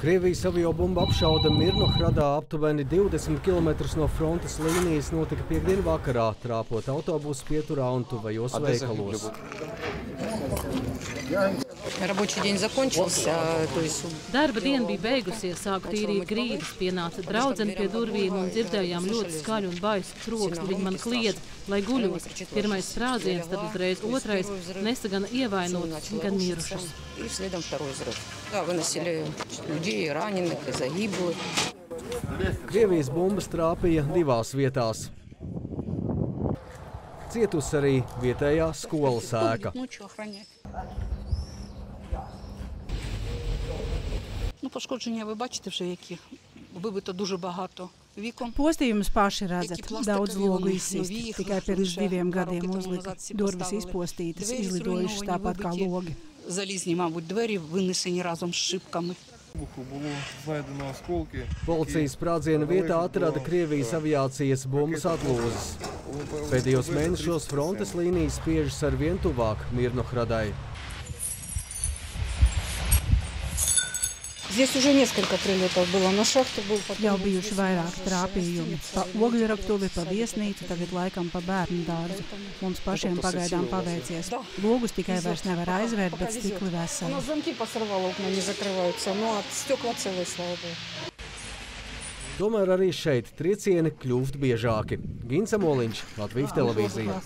Krievijas aviobumba apšauda Mirnohradā aptuveni 20 km no frontes līnijas notika piekdien vakarā, trāpot autobusu pieturā un tuvajos veikalos. Рабочий день закончился, то есть Darba diena bija beigusies, sāku tīrīt grīdas, pienāca draudzene pie durvīm un dzirdējām ļoti skaļu un baisu troksni. Viņi man kliedz, lai guļos. Pirmais sprādziens, tad uzreiz otrais, nesa gan ievainotus, gan mirušus. и следом второй взрыв. Да, выносили людей, и раненых, и загиблых. Krievijas bumbas trāpīja divās vietās. Cietusi arī vietējā skolas ēka. Ночью охранять. Ну, пошкодження ви бачите вже які. Вибито дуже багато вікон. Postījumus paši redzat. Iki plastika Daudz logu vilni, izsist. novī, Tikai pirms лише diviem пару gadiem років uzlika. назад всі Durvis поставили. izpostītas, Двері izlidojušas зруйновані, tāpat kā вибиті. logi. Залізні, мабуть, двері винесені разом з шибками. Вибуху було знайдено осколки. Policijas sprādziena vietā atrada Krievijas aviācijas bumbas atlūzas. Pēdējos mēnešos frontes līnijas spiežas ar vien tuvāk Mirnohradai. Jau bijuši vairāk trāpījumi. Pa ogļraktuvi, pa viesnīcu, tagad laikam pa bērnu dārzu. Mums pašiem pagaidām paveicies. Logus tikai vairs nevar aizvērt, bet stikli veseli. Tomēr arī šeit triecieni kļūst biežāki. Gins Amoliņš, Latvijas televīzija.